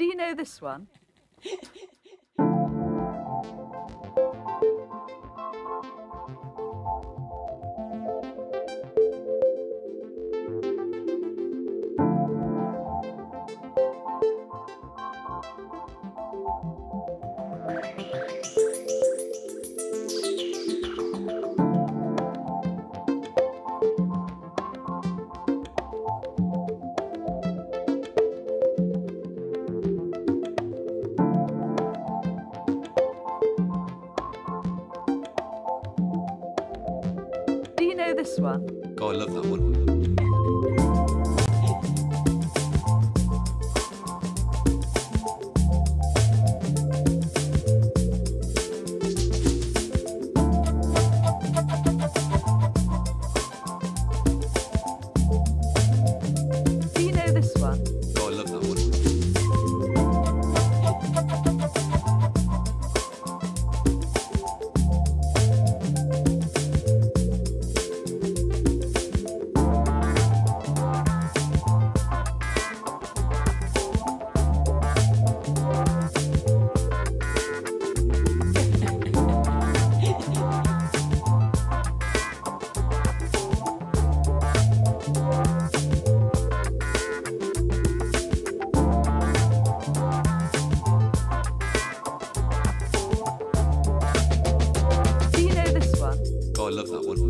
Do you know this one? this one? Oh, I love that one. I love that one.